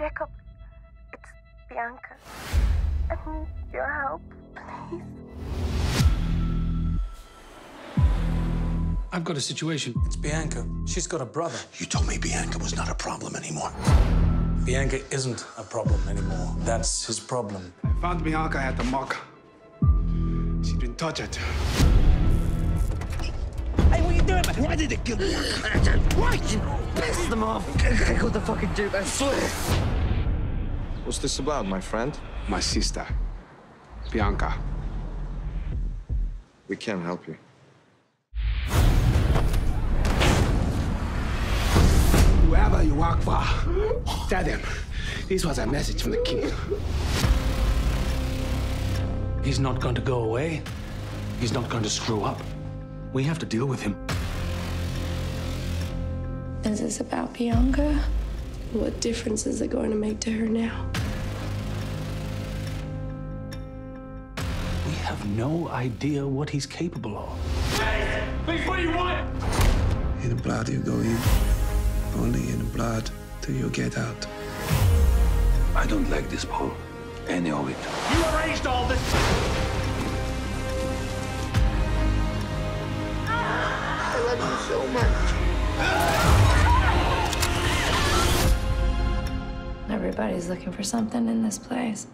Jacob, it's Bianca. I need your help, please. I've got a situation. It's Bianca. She's got a brother. You told me Bianca was not a problem anymore. Bianca isn't a problem anymore. That's his problem. I found Bianca at the mock. She didn't touch it. Hey, what are you doing, man? Why did they kill me? Why? Piss them off. Take all the fucking dupe, I swear. What's this about, my friend? My sister, Bianca. We can't help you. Whoever you work for, tell them this was a message from the king. He's not going to go away. He's not going to screw up. We have to deal with him. Is this about Bianca? What difference is it going to make to her now? We have no idea what he's capable of. Hey, please, what do you want? In the blood you go in, only in the blood do you get out. I don't like this, Paul. Any of it. You arranged all this! I love you so much. Everybody's looking for something in this place.